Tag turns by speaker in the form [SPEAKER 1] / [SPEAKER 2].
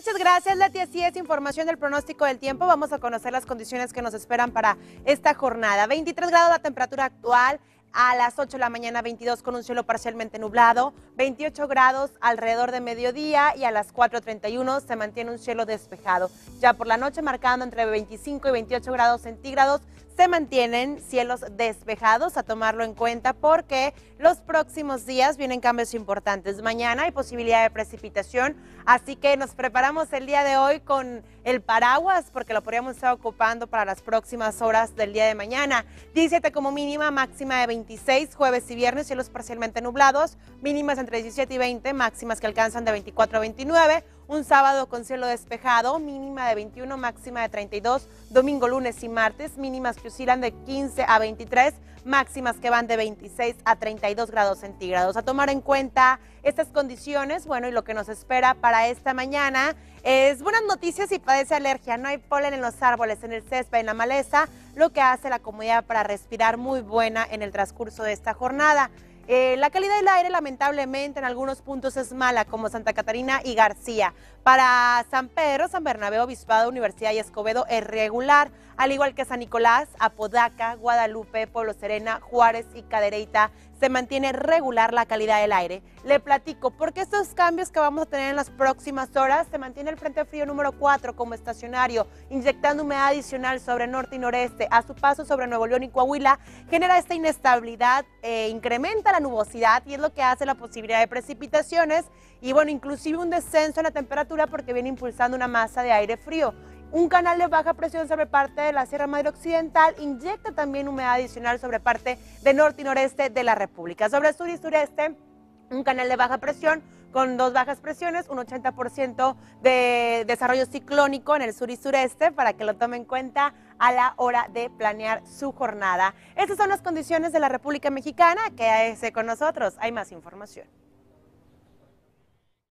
[SPEAKER 1] Muchas gracias, Leti. Así es, información del pronóstico del tiempo. Vamos a conocer las condiciones que nos esperan para esta jornada. 23 grados la temperatura actual. A las 8 de la mañana 22 con un cielo parcialmente nublado, 28 grados alrededor de mediodía y a las 4.31 se mantiene un cielo despejado. Ya por la noche marcando entre 25 y 28 grados centígrados se mantienen cielos despejados, a tomarlo en cuenta porque los próximos días vienen cambios importantes. Mañana hay posibilidad de precipitación, así que nos preparamos el día de hoy con el paraguas porque lo podríamos estar ocupando para las próximas horas del día de mañana. 17 como mínima, máxima de 26, jueves y viernes, cielos parcialmente nublados, mínimas entre 17 y 20, máximas que alcanzan de 24 a 29. Un sábado con cielo despejado, mínima de 21, máxima de 32. Domingo, lunes y martes, mínimas que oscilan de 15 a 23, máximas que van de 26 a 32 grados centígrados. A tomar en cuenta estas condiciones, bueno, y lo que nos espera para esta mañana es buenas noticias si padece alergia. No hay polen en los árboles, en el césped, en la maleza, lo que hace la comodidad para respirar muy buena en el transcurso de esta jornada. Eh, la calidad del aire lamentablemente en algunos puntos es mala, como Santa Catarina y García. Para San Pedro, San Bernabé, Obispado, Universidad y Escobedo es regular, al igual que San Nicolás, Apodaca, Guadalupe, Pueblo Serena, Juárez y Cadereyta se mantiene regular la calidad del aire. Le platico, porque estos cambios que vamos a tener en las próximas horas se mantiene el Frente Frío número 4 como estacionario, inyectando humedad adicional sobre norte y noreste. A su paso sobre Nuevo León y Coahuila, genera esta inestabilidad, eh, incrementa la nubosidad y es lo que hace la posibilidad de precipitaciones y, bueno, inclusive un descenso en la temperatura porque viene impulsando una masa de aire frío. Un canal de baja presión sobre parte de la Sierra Madre Occidental inyecta también humedad adicional sobre parte de norte y noreste de la República. Sobre sur y sureste, un canal de baja presión con dos bajas presiones, un 80% de desarrollo ciclónico en el sur y sureste para que lo tomen en cuenta a la hora de planear su jornada. Estas son las condiciones de la República Mexicana. Quédese con nosotros, hay más información.